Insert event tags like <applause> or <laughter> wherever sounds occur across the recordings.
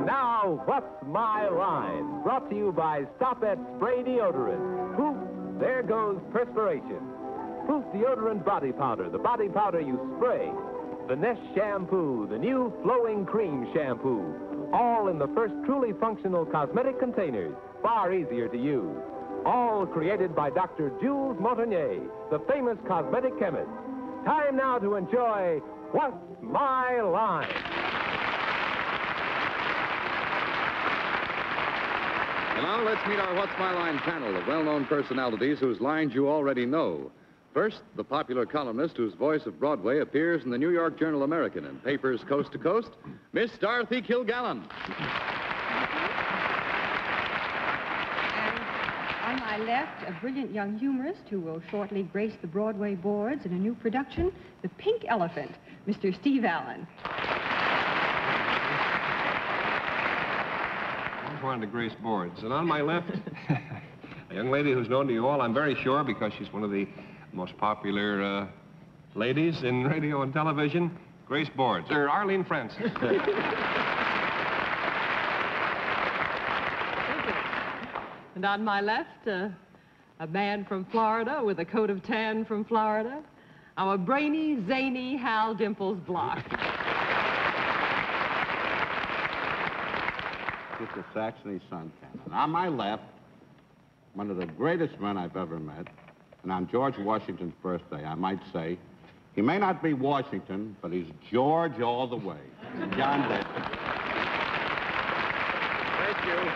And now, What's My Line? Brought to you by Stopette Spray Deodorant. Poof, there goes perspiration. Poof Deodorant Body Powder, the body powder you spray. Finesse Shampoo, the new flowing cream shampoo. All in the first truly functional cosmetic containers, far easier to use. All created by Dr. Jules Montenier, the famous cosmetic chemist. Time now to enjoy What's My Line? And now let's meet our What's My Line panel of well-known personalities whose lines you already know. First, the popular columnist whose voice of Broadway appears in the New York Journal American and papers coast to coast, Miss Dorothy Kilgallen. And on my left, a brilliant young humorist who will shortly grace the Broadway boards in a new production, The Pink Elephant, Mr. Steve Allen. Always wanted to grace boards. And on my left, <laughs> a young lady who's known to you all, I'm very sure, because she's one of the most popular uh, ladies in radio and television, Grace Boards, or Arlene Francis. <laughs> And on my left, uh, a man from Florida with a coat of tan from Florida. I'm a brainy, zany Hal Dimples Block. <laughs> It's a Saxony Sun Cannon. On my left, one of the greatest men I've ever met, and on George Washington's birthday, I might say, he may not be Washington, but he's George all the way. John Denton. Thank you.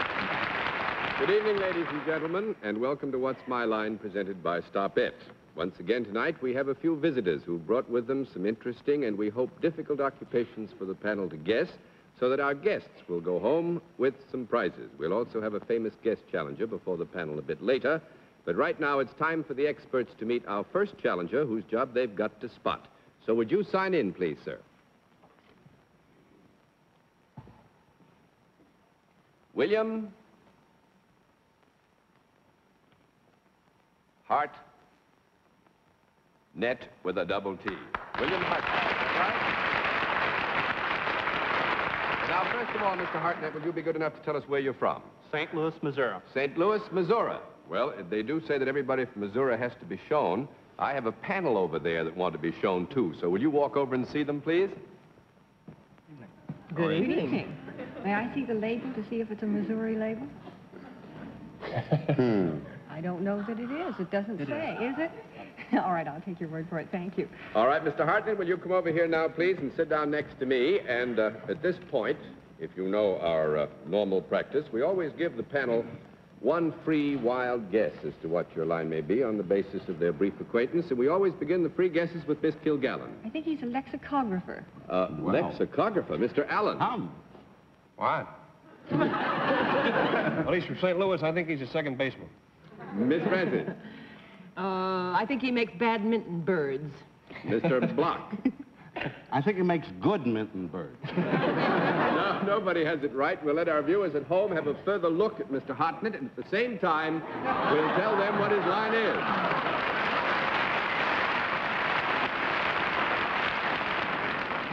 Good evening, ladies and gentlemen, and welcome to What's My Line presented by Stopette. Once again tonight, we have a few visitors who brought with them some interesting and we hope difficult occupations for the panel to guess, so that our guests will go home with some prizes. We'll also have a famous guest challenger before the panel a bit later, but right now it's time for the experts to meet our first challenger whose job they've got to spot. So would you sign in, please, sir? William Hart Net with a double T. William Hartnett, is that right? Now, first of all, Mr. Hartnett, will you be good enough to tell us where you're from? St. Louis, Missouri. St. Louis, Missouri. Well, they do say that everybody from Missouri has to be shown. I have a panel over there that want to be shown, too. So will you walk over and see them, please? Good evening. evening. May I see the label to see if it's a Missouri label? Hmm. I don't know that it is. It doesn't say, is it? <laughs> All right, I'll take your word for it. Thank you. All right, Mr. Hartnett, will you come over here now, please, and sit down next to me? And uh, at this point, if you know our uh, normal practice, we always give the panel one free wild guess as to what your line may be on the basis of their brief acquaintance. And we always begin the free guesses with Miss Kilgallen. I think he's a lexicographer. Uh, Lexicographer, Mr. Allen. Hum. What? <laughs> well, he's from St. Louis. I think he's a second baseman. Miss Francis. Uh, I think he makes badminton birds. Mr. <laughs> Block. I think he makes good mitten birds. <laughs> No, nobody has it right. We'll let our viewers at home have a further look at Mr. Hartnett, and at the same time, we'll tell them what his line is.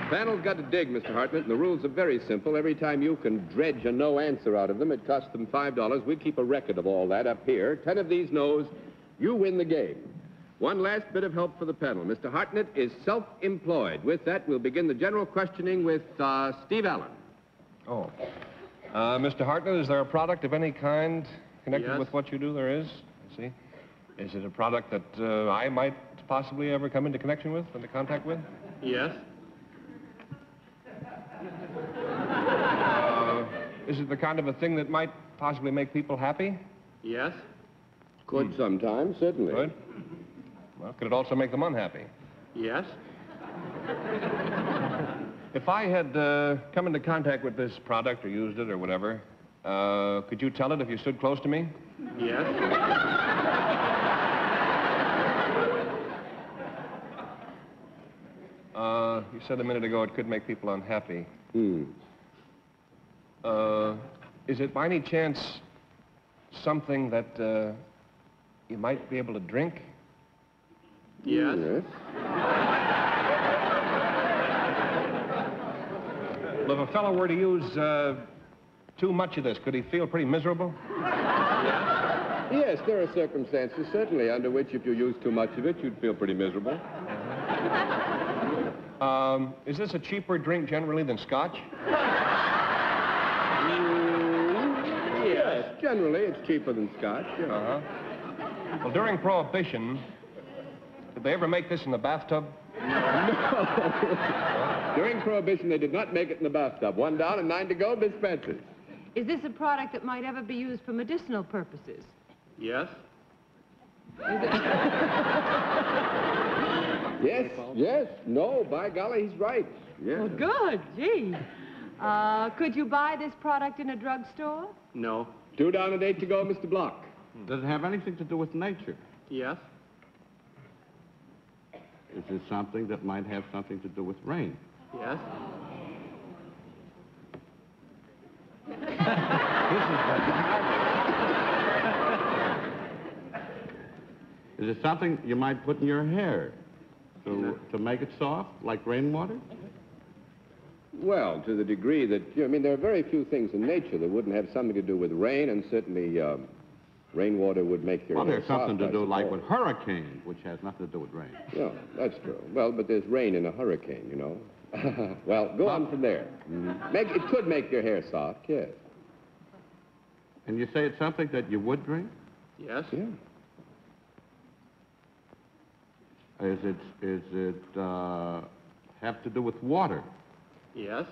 Panel's got to dig, Mr. Hartnett, and the rules are very simple. Every time you can dredge a no answer out of them, it costs them $5. We keep a record of all that up here. Ten of these no's, you win the game. One last bit of help for the panel. Mr. Hartnett is self-employed. With that, we'll begin the general questioning with uh, Steve Allen. Oh. Uh, Mr. Hartnett, is there a product of any kind connected Yes. with what you do? There is? I see. Is it a product that uh, I might possibly ever come into connection with, into contact with? Yes. Uh, is it the kind of a thing that might possibly make people happy? Yes. Could sometimes, certainly. Good. Well, could it also make them unhappy? Yes. <laughs> If I had uh, come into contact with this product or used it or whatever, uh, could you tell it if you stood close to me? Yes. <laughs> Uh, you said a minute ago it could make people unhappy. Hmm. Uh, is it by any chance something that uh, you might be able to drink? Yes. Yes. Well, if a fellow were to use uh, too much of this, could he feel pretty miserable? Yes, there are circumstances, certainly, under which if you use too much of it, you'd feel pretty miserable. <laughs> Um, is this a cheaper drink generally than scotch? Yes, generally, it's cheaper than scotch. yeah. Uh-huh. Well, during Prohibition, did they ever make this in the bathtub? No. <laughs> during Prohibition, they did not make it in the bathtub. One down and nine to go, dispensers. Is this a product that might ever be used for medicinal purposes? Yes. <laughs> Yes, yes, no, by golly, he's right. Yes. Well, good, gee. Uh, could you buy this product in a drugstore? No. Two down and eight to go, Mr. Block. Does it have anything to do with nature? Yes. Is it something that might have something to do with rain? Yes. Is it something you might put in your hair to, to make it soft, like rainwater? Well, to the degree that, you know, I mean, there are very few things in nature that wouldn't have something to do with rain, and certainly um, rainwater would make your hair soft. Well, there's something to do like with hurricanes, which has nothing to do with rain. Yeah, that's true. Well, but there's rain in a hurricane, you know. <laughs> well, go on from there. Make, it could make your hair soft, yes. And you say it's something that you would drink? Yes. Yeah. Is it, is it, uh, have to do with water? Yes.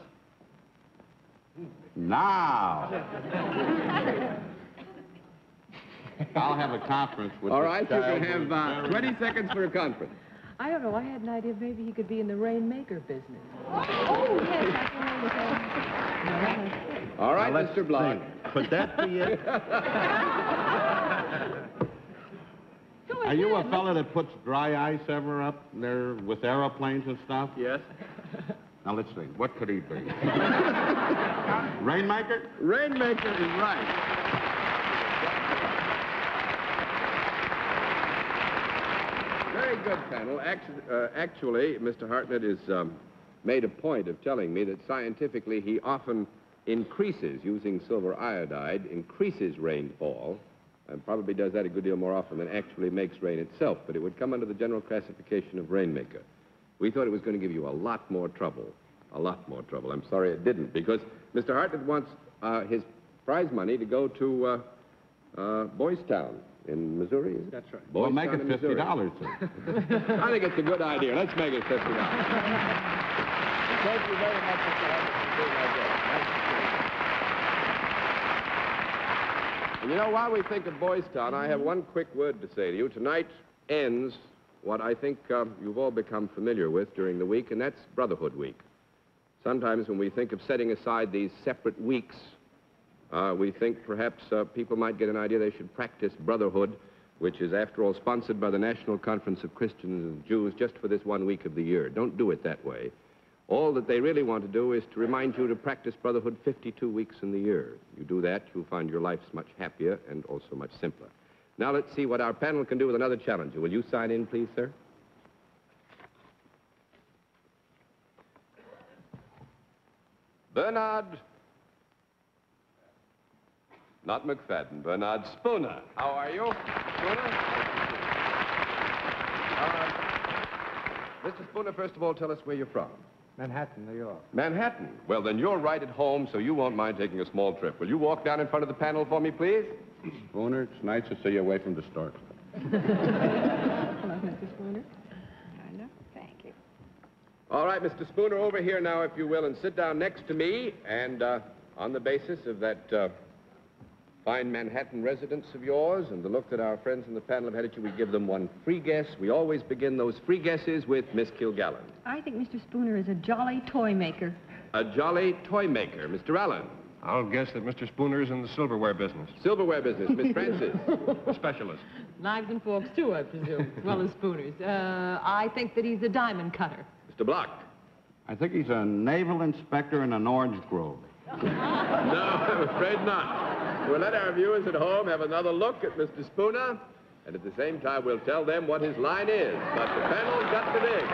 Now! <laughs> <laughs> I'll have a conference with All this you can have uh, 20 seconds for a conference. I don't know. I had an idea maybe he could be in the rainmaker business. Oh, yes, that's wonderful. All right, Now, let's Mr. Block. see. Could that be it? <laughs> Go Are you a ahead. fella that puts dry ice ever up there with aeroplanes and stuff? Yes. Now, let's see. What could he be? <laughs> Rainmaker? Rainmaker is right. Very good, panel. Actu- uh, actually, Mr. Hartnett has um, made a point of telling me that scientifically he often increases, using silver iodide, increases rainfall, and probably does that a good deal more often than actually makes rain itself, but it would come under the general classification of rainmaker. We thought it was going to give you a lot more trouble. A lot more trouble. I'm sorry it didn't, because Mr. Hartnett wants uh, his prize money to go to uh, uh, Boys Town in Missouri, is it? That's right. Well, Boys make it $50 then. <laughs> I think it's a good idea. Let's make it fifty dollars. <laughs> Thank you very much, Mr. Hartnett, for being our guest. Nice to see you. And you know, while we think of Boys Town, I have one quick word to say to you. Tonight ends what I think uh, you've all become familiar with during the week, and that's Brotherhood Week. Sometimes when we think of setting aside these separate weeks, uh, we think perhaps uh, people might get an idea they should practice brotherhood, which is, after all, sponsored by the National Conference of Christians and Jews just for this one week of the year. Don't do it that way. All that they really want to do is to remind you to practice brotherhood 52 weeks in the year. You do that, you'll find your life's much happier and also much simpler. Now let's see what our panel can do with another challenger. Will you sign in, please, sir? Bernard. Not McFadden, Bernard Spooner. How are you, Spooner? Uh, Mr. Spooner, first of all, tell us where you're from. Manhattan, New York. Manhattan. Well, then you're right at home, so you won't mind taking a small trip. Will you walk down in front of the panel for me, please? Spooner, it's nice to see you away from the store. Hello, Mr. Spooner. I know. Thank you. All right, Mr. Spooner, over here now, if you will, and sit down next to me. And uh, on the basis of that uh, fine Manhattan residence of yours and the look that our friends in the panel have had at you, we give them one free guess. We always begin those free guesses with Miss Kilgallen. I think Mr. Spooner is a jolly toy maker. A jolly toy maker, Mr. Allen. I'll guess that Mr. Spooner is in the silverware business. Silverware business, Miss Francis. A <laughs> specialist. Knives and forks, too, I presume, as well as spooners. Uh, I think that he's a diamond cutter. Mr. Block. I think he's a naval inspector in an orange grove. <laughs> No, I'm afraid not. We'll let our viewers at home have another look at Mr. Spooner, and at the same time, we'll tell them what his line is. But the panel's got to dig.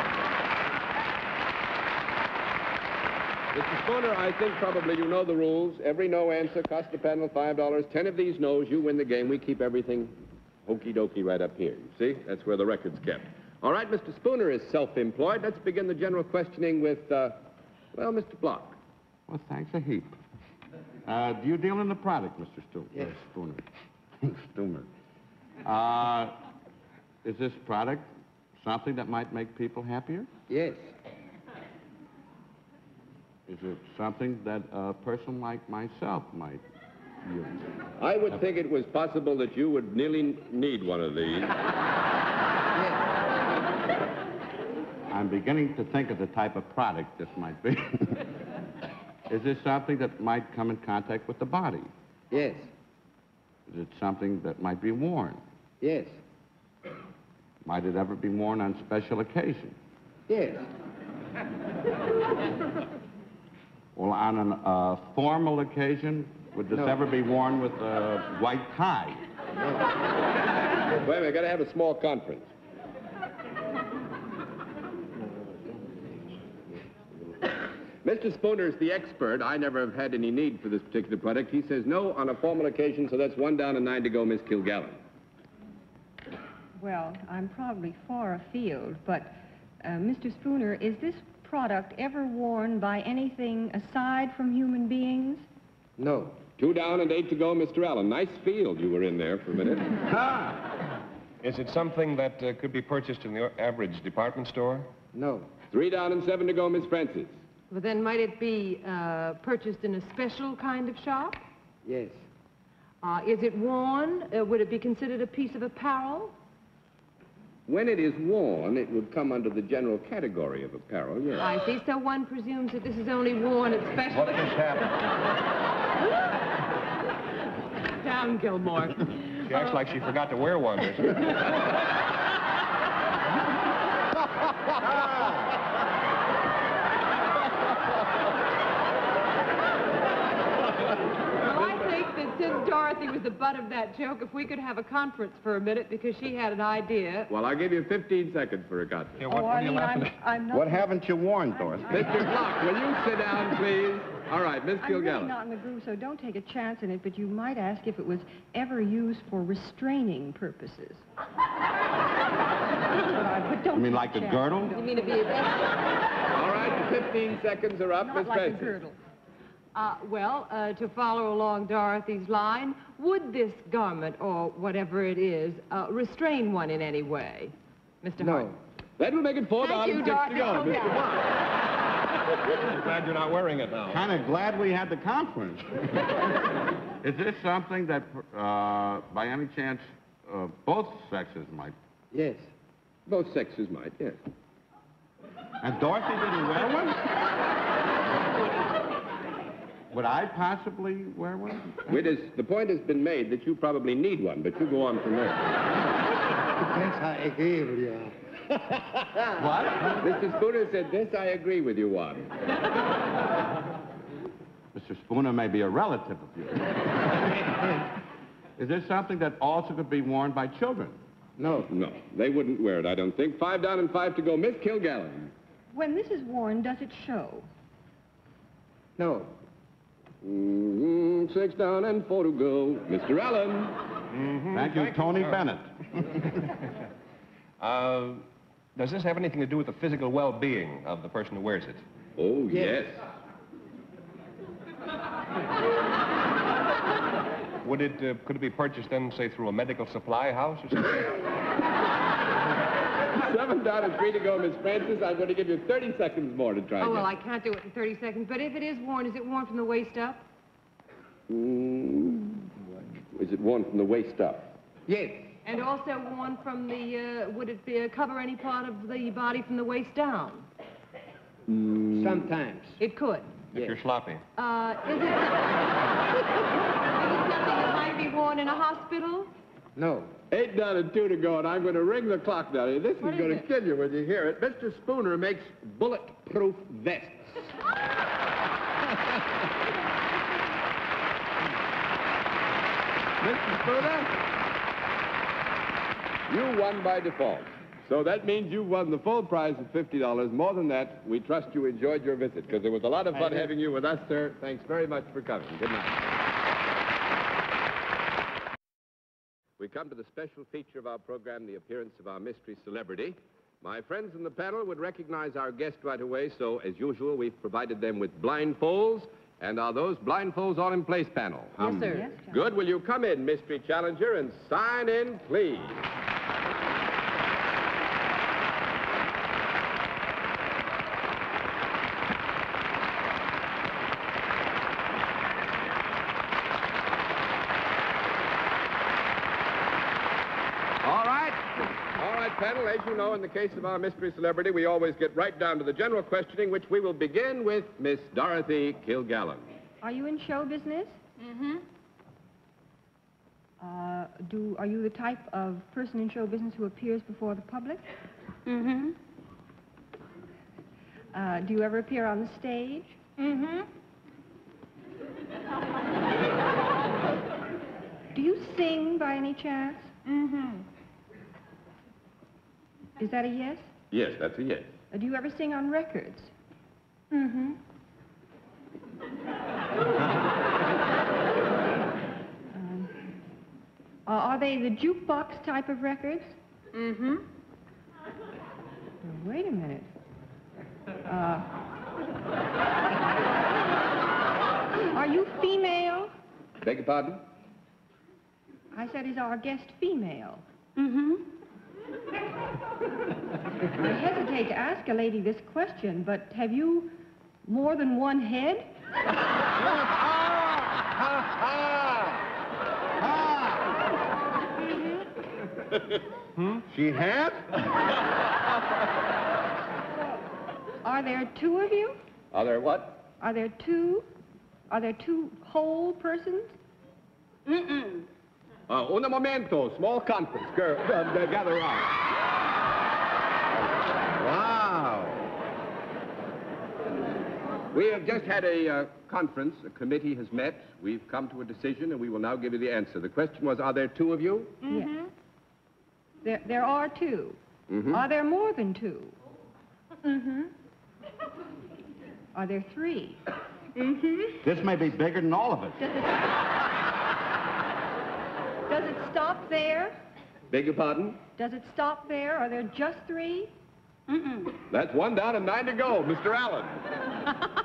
Mr. Spooner, I think probably you know the rules. Every no answer costs the panel $5. Ten of these no's, you win the game. We keep everything hokey dokey right up here. You see? That's where the record's kept. All right, Mr. Spooner is self employed. Let's begin the general questioning with, uh, well, Mr. Block. Well, thanks a heap. Uh, do you deal in the product, Mr. Stu- Yes. uh, Spooner? <laughs> Stoomer. Uh, is this product something that might make people happier? Yes. Is it something that a person like myself might use? I would think it was possible that you would nearly need one of these. <laughs> I'm beginning to think of the type of product this might be. <laughs> is this something that might come in contact with the body? Yes. Is it something that might be worn? Yes. Might it ever be worn on special occasions? Yes. <laughs> Well, on a uh, formal occasion, would this No. ever be worn with a white tie? Wait a minute, I gotta have a small conference. Mr. Spooner's the expert. I never have had any need for this particular product. He says no on a formal occasion, so that's one down and nine to go, Miss Kilgallen. Well, I'm probably far afield, but, uh, Mr. Spooner, is this product ever worn by anything aside from human beings? No. Two down and eight to go, Mr. Allen. Nice field you were in there for a minute. <laughs> Is it something that uh, could be purchased in the average department store? No. Three down and seven to go, Miss Francis. Well, then might it be uh, purchased in a special kind of shop? Yes. Uh, is it worn? Uh, would it be considered a piece of apparel? When it is worn, it would come under the general category of apparel, yes. I see. So one presumes that this is only worn at special... What just happened? <laughs> Down, Gilmore. She acts like she forgot to wear one. <laughs> or something. Well, I think that since Dorothy was the butt of that joke, if we could have a conference for a minute because she had an idea. Well, I'll give you 15 seconds for a conference. Yeah, what, oh, what are you oh, I'm. I'm not... What haven't you worn, Dorothy? Mr. Block, will you sit down, please? All right, Miss I'm really not in the groove, so don't take a chance in it, but you might ask if it was ever used for restraining purposes. <laughs> but don't You mean like a girdle? You mean to be a All right, the 15 seconds are up, Not Miss like a girdle. Uh, well, uh, to follow along Dorothy's line, would this garment, or whatever it is, uh, restrain one in any way? Mr. No. Hart? That will make it four Thank down you, to Dorothy. go, Mr. Okay. Block. I'm glad you're not wearing it now. Kind of glad we had the conference. <laughs> is this something that, uh, by any chance, uh, both sexes might? Yes. Both sexes might, yes. And Dorothy didn't wear one? <laughs> Would I possibly wear one? It is, the point has been made that you probably need one, but you go on from there. Yes, I agree with you. What? Mr. Spooner said this, I agree with you on. Mr. Spooner may be a relative of yours. Is this something that also could be worn by children? No. No, they wouldn't wear it, I don't think. Five down and five to go. Miss Kilgallen. When this is worn, does it show? No. Mm-hmm, six down and four to go. Mr. Allen. Thank you, Tony Bennett. <laughs> Uh, does this have anything to do with the physical well-being of the person who wears it? Oh, yes. <laughs> Would it, uh, could it be purchased then, say, through a medical supply house or something? <laughs> Seven down and three to go, Miss Francis. I'm going to give you 30 seconds more to try Oh, well, I can't do it in 30 seconds. But if it is worn, is it worn from the waist up? Mm, is it worn from the waist up? Yes. And also worn from the, uh, would it be, uh, cover any part of the body from the waist down? Sometimes. It could. If you're sloppy. Uh, is it, <laughs> is it something that might be worn in a hospital? No. Eight down and two to go, and I'm going to ring the clock now. This What is is going to kill you when you hear it. Mr. Spooner makes bulletproof vests. <laughs> Mr. Spooner, you won by default. So that means you've won the full prize of $50. More than that, we trust you enjoyed your visit because it was a lot of fun having you with us, sir. Thanks very much for coming. Good night. Come to the special feature of our program, the appearance of our mystery celebrity. My friends in the panel would recognize our guest right away, so as usual, we've provided them with blindfolds. And are those blindfolds all in place, panel? Yes, sir. Yes, Good. Will you come in, mystery challenger, and sign in, please? All right. All right, panel. As you know, in the case of our mystery celebrity, we always get right down to the general questioning, which we will begin with Miss Dorothy Kilgallen. Are you in show business? Mm-hmm. Uh, do, are you the type of person in show business who appears before the public? Mm-hmm. Uh, do you ever appear on the stage? Mm-hmm. Do you sing by any chance? Mm-hmm. Is that a yes? Yes, that's a yes. Uh, do you ever sing on records? Mm-hmm. Um, <laughs> uh, are they the jukebox type of records? Mm-hmm. Now, wait a minute. Uh, <laughs> are you female? Beg your pardon? I said, is our guest female? Mm-hmm. I hesitate to ask a lady this question, but have you more than one head? ha, ha, ha, hmm? She had? Are there two of you? Are there what? Are there two? Are there two whole persons? Mm-mm. Uh, un momento, small conference. Girl, uh, <laughs> uh, gather around. Wow. We have just had a uh, conference. A committee has met. We've come to a decision, and we will now give you the answer. The question was, are there two of you? Yes. There, there are 2 mm -hmm. Are there more than two? Mm-hmm. Are there three? Mm-hmm. This may be bigger than all of us. Does it, stop there? Beg your pardon? Does it stop there? Are there just three? Mm-mm. That's one down and nine to go. Mr. Allen. <laughs>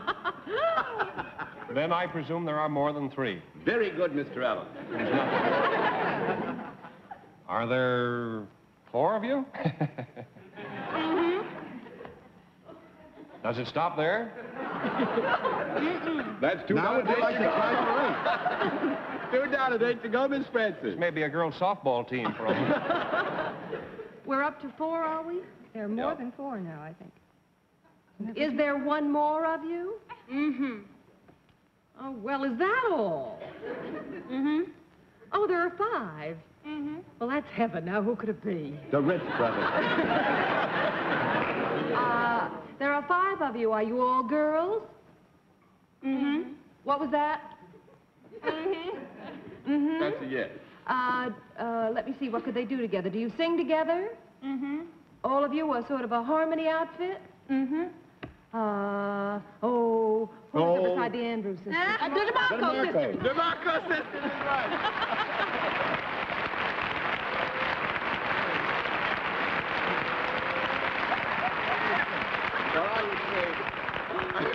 Then I presume there are more than three. Very good, Mr. Allen. Are there four of you? <laughs> Does it stop there? That's two Now down would and you eight like to to go. try for Two down and eight to go, Miss Francis. Maybe a girls' softball team for all we know. We're up to four, are we? There are more Yeah. than four now, I think. Is there one more of you? Mm-hmm. Oh, well, is that all? Mm-hmm. Oh, there are five. Mm-hmm. Well, that's heaven. Now, who could it be? The Ritz brothers. <laughs> There are five of you. Are you all girls? Mm-hmm. What was that? Mm-hmm. Mm-hmm. That's a yes. Uh, uh, let me see. What could they do together? Do you sing together? Mm-hmm. All of you are sort of a harmony outfit? Mm-hmm. Uh, oh, who is Oh. beside the Andrews sisters? Uh, the DeMarco sisters. The Marco sisters is right. <laughs> I would say,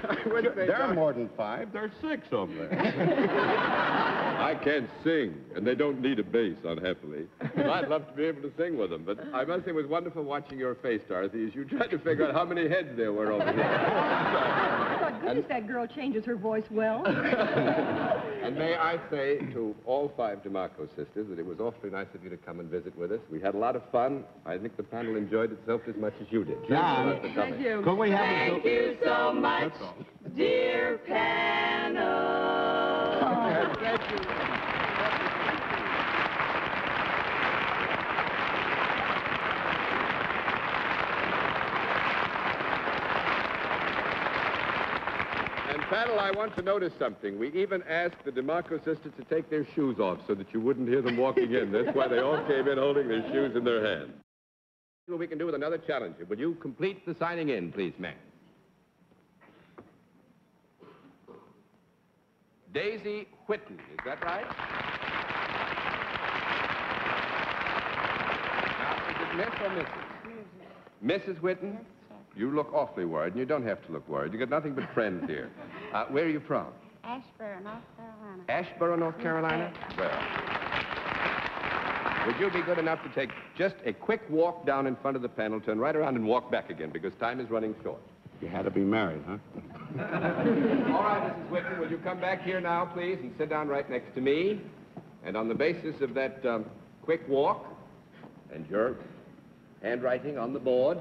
I would say, There are more than five. There are six over there. <laughs> I can't sing, and they don't need a bass, unhappily. And I'd love to be able to sing with them, but I must say it was wonderful watching your face, Dorothy, as you tried to figure out how many heads there were over here. <laughs> I thought, goodness, that girl changes her voice well. <laughs> And may I say to all five DeMarco sisters that it was awfully nice of you to come and visit with us. We had a lot of fun. I think the panel enjoyed itself as much as you did. John. lot for coming. Thank you. Could we have Thank a... you so much, That's all. dear panel. Oh, thank you. And panel, I want to notice something. We even asked the DeMarco sisters to take their shoes off so that you wouldn't hear them walking in. That's why they all came in holding their shoes in their hands. See what we can do with another challenger. Will you complete the signing in, please, ma'am? Daisy Whitten, is that right? Now, is it Miss or Mrs.? Mrs. Whitten? You look awfully worried, and you don't have to look worried. You've got nothing but friends here. <laughs> Uh, where are you from? Ashburn, North Carolina. Asheboro, North Carolina? Well, would you be good enough to take just a quick walk down in front of the panel, turn right around and walk back again, because time is running short. You had to be married, huh? <laughs> All right, Mrs. Whitman, will you come back here now, please, and sit down right next to me? And on the basis of that um, quick walk and your handwriting on the board,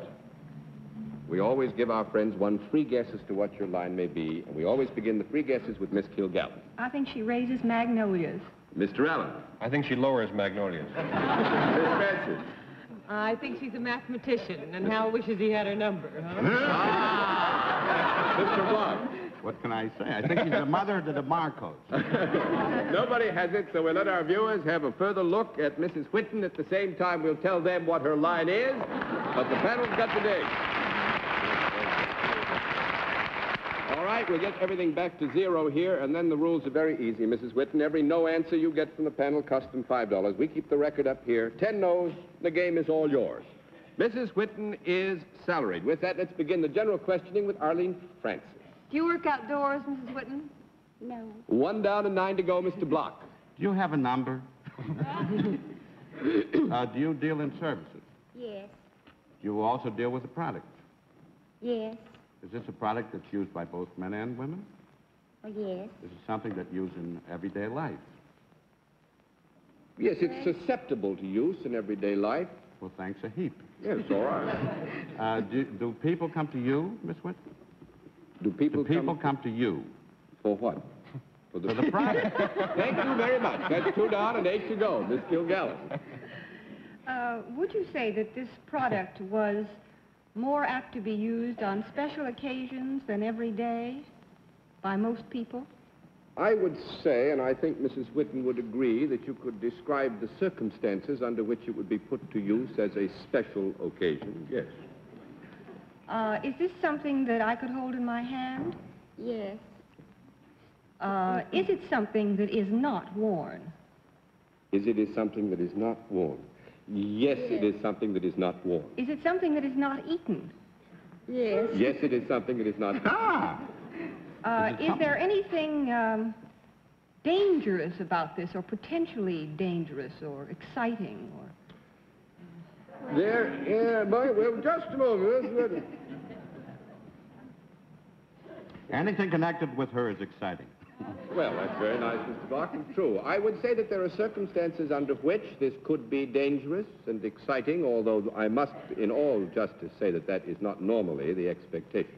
we always give our friends one free guess as to what your line may be, and we always begin the free guesses with Miss Kilgallen. I think she raises magnolias. Mr. Allen. I think she lowers magnolias. <laughs> Miss Francis. I think she's a mathematician, and Hal wishes he had her number, huh? <laughs> Ah! Mr. Block. What can I say? I think she's the mother to the Marcos. <laughs> Nobody has it, so we'll let our viewers have a further look at Mrs. Whitten. At the same time, we'll tell them what her line is, but the panel's got the date. All right, we'll get everything back to zero here, and then the rules are very easy, Mrs. Whitten. Every no answer you get from the panel costs them $5. We keep the record up here. Ten no's, the game is all yours. Mrs. Whitten is salaried. With that, let's begin the general questioning with Arlene Francis. Do you work outdoors, Mrs. Whitten? No. One down and nine to go, Mr. Block. Do you have a number? <laughs> uh, do you deal in services? Yes. Do you also deal with the product? Yes. Is this a product that's used by both men and women? Oh, yes. Is it something that's used in everyday life? Yes, it's susceptible to use in everyday life. Well, thanks a heap. Yes, all right. <laughs> Uh, do, do people come to you, Miss Whit? Do people, do people come... come to you? For what? For For the product. <laughs> Thank you very much. That's two down and eight to go, Miss Kilgallen. Uh, would you say that this product was more apt to be used on special occasions than every day by most people? I would say, and I think Mrs. Whitten would agree, that you could describe the circumstances under which it would be put to use as a special occasion, yes. Uh, is this something that I could hold in my hand? Yes. Uh, is it something that is not worn? Is it is something that is not worn? Yes, it is something that is not worn. Is it something that is not eaten? Yes. Yes, it is something that is not... <laughs> Ah! Uh, Is it is something- there anything um, dangerous about this, or potentially dangerous, or exciting, or... There, yeah, boy, well, just a moment. Miss Whitten. Anything connected with her is exciting. Well, that's very nice, Mr. Block, and true. I would say that there are circumstances under which this could be dangerous and exciting, although I must, in all justice, say that that is not normally the expectation.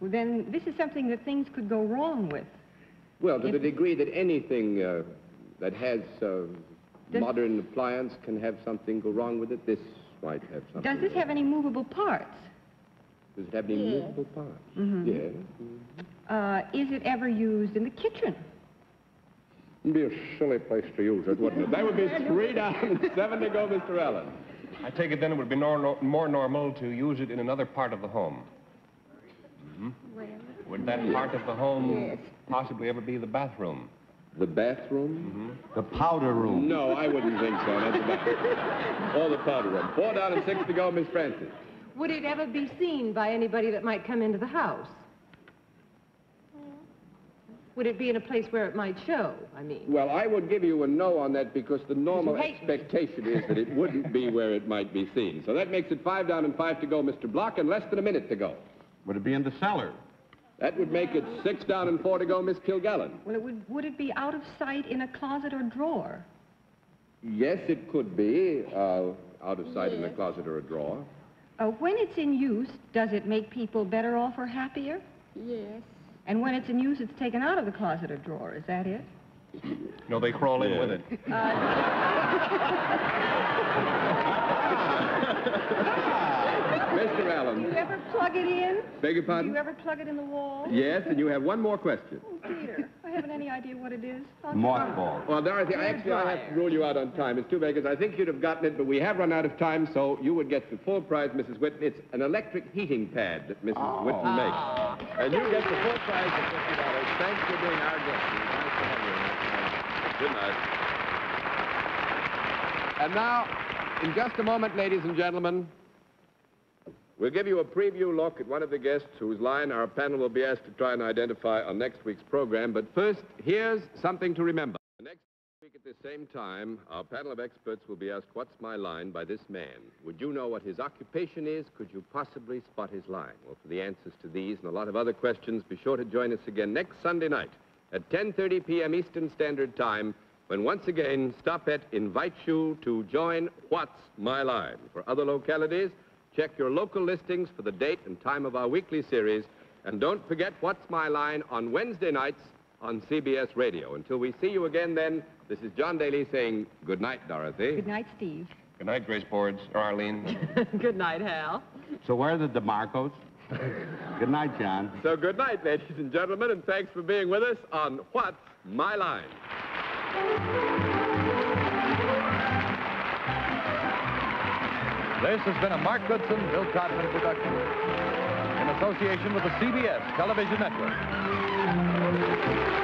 Well, then this is something that things could go wrong with. Well, to If- the degree that anything uh, that has uh, Does- modern appliance can have something go wrong with it, this might have something. Does this have any movable parts? Does it have any Yes. movable parts? Mhm. Yes. Uh, is it ever used in the kitchen? It'd be a silly place to use it, wouldn't it? That would be three down and <laughs> seven to go, Mr. Allen. I take it then it would be nor- nor- more normal to use it in another part of the home. Well, Would that part of the home Yes. possibly ever be the bathroom? The bathroom? The powder room. No, I wouldn't think so. That's the bathroom. or the powder room. Four down and six to go, Miss Francis. Would it ever be seen by anybody that might come into the house? Would it be in a place where it might show, I mean? Well, I would give you a no on that because the normal expectation is that it wouldn't be where it might be seen. So that makes it five down and five to go, Mr. Block, and less than a minute to go. Would it be in the cellar? That would make it six down and four to go, Miss Kilgallen. Well, it would, would it be out of sight in a closet or drawer? Yes, it could be uh, out of sight in a closet or a drawer. Uh, when it's in use, does it make people better off or happier? yes. And when it's in use, it's taken out of the closet or drawer. Is that it? <laughs> No, they crawl in with it. Uh, <laughs> <laughs> Mr. Do you ever plug it in? beg your pardon? Do you ever plug it in the wall? Yes, and you have one more question. Oh, dear. I haven't any idea what it is. I'll- Well, Dorothy, I actually I have to rule you out on time. It's too bad because I think you'd have gotten it, but we have run out of time, so you would get the full prize, Mrs. Whitten. It's an electric heating pad that Mrs. Oh. Whitten ah. makes. And you get the full prize of $50. Thanks for being our guest. It was nice to have you on. Good night. And now, in just a moment, ladies and gentlemen, we'll give you a preview look at one of the guests whose line our panel will be asked to try and identify on next week's program. But first, here's something to remember. Next week at the same time, our panel of experts will be asked, What's my line by this man? Would you know what his occupation is? Could you possibly spot his line? Well, for the answers to these and a lot of other questions, be sure to join us again next Sunday night at 10.30 p.m. Eastern Standard Time when once again Stopette invites you to join What's My Line. For other localities, check your local listings for the date and time of our weekly series. And don't forget What's My Line on Wednesday nights on CBS Radio. Until we see you again then, this is John Daly saying good night, Dorothy. Good night, Steve. Good night, Grace Boards. Or Arlene. <laughs> Good night, Hal. So where are the DeMarcos? <laughs> Good night, John. So good night, ladies and gentlemen, and thanks for being with us on What's My Line. This has been a Mark Goodson, Bill Todman production in association with the CBS Television Network.